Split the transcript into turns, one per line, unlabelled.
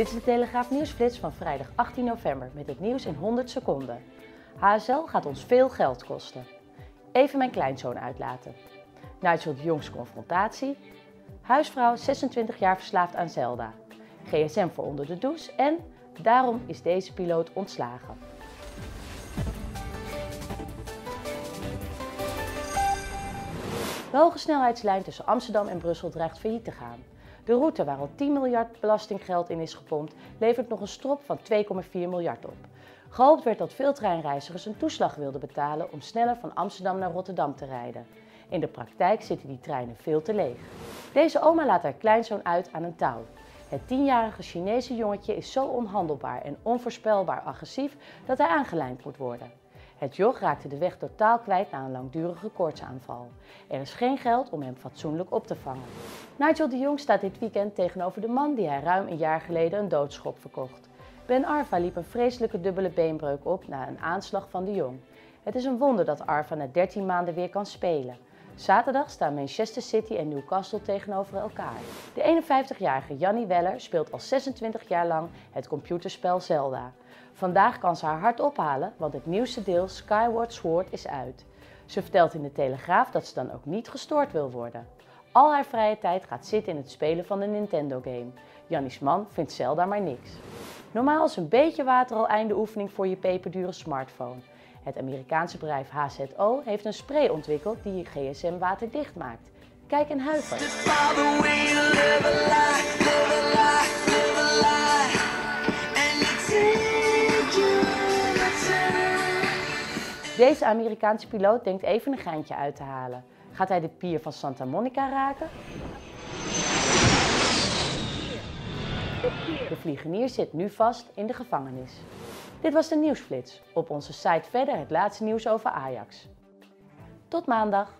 Dit is de Telegraaf Nieuwsflits van vrijdag 18 november met het nieuws in 100 seconden. HSL gaat ons veel geld kosten. Even mijn kleinzoon uitlaten. Nigel de Jongs confrontatie. Huisvrouw 26 jaar verslaafd aan Zelda. GSM voor onder de douche en daarom is deze piloot ontslagen. De hoge snelheidslijn tussen Amsterdam en Brussel dreigt failliet te gaan. De route waar al 10 miljard belastinggeld in is gepompt, levert nog een strop van 2,4 miljard op. Gehoopt werd dat veel treinreizigers een toeslag wilden betalen om sneller van Amsterdam naar Rotterdam te rijden. In de praktijk zitten die treinen veel te leeg. Deze oma laat haar kleinzoon uit aan een touw. Het tienjarige Chinese jongetje is zo onhandelbaar en onvoorspelbaar agressief dat hij aangelijnd moet worden. Het joch raakte de weg totaal kwijt na een langdurige koortsaanval. Er is geen geld om hem fatsoenlijk op te vangen. Nigel de Jong staat dit weekend tegenover de man die hij ruim een jaar geleden een doodschop verkocht. Ben Arfa liep een vreselijke dubbele beenbreuk op na een aanslag van de Jong. Het is een wonder dat Arfa na 13 maanden weer kan spelen. Zaterdag staan Manchester City en Newcastle tegenover elkaar. De 51-jarige Jannie Weller speelt al 26 jaar lang het computerspel Zelda. Vandaag kan ze haar hart ophalen, want het nieuwste deel Skyward Sword is uit. Ze vertelt in de Telegraaf dat ze dan ook niet gestoord wil worden. Al haar vrije tijd gaat zitten in het spelen van de Nintendo-game. Jannie's man vindt Zelda maar niks. Normaal is een beetje water al einde oefening voor je peperdure smartphone. Het Amerikaanse bedrijf HZO heeft een spray ontwikkeld die je gsm waterdicht maakt. Kijk en huiver. Deze Amerikaanse piloot denkt even een geintje uit te halen. Gaat hij de pier van Santa Monica raken? De vliegenier zit nu vast in de gevangenis. Dit was de nieuwsflits. Op onze site verder het laatste nieuws over Ajax. Tot maandag.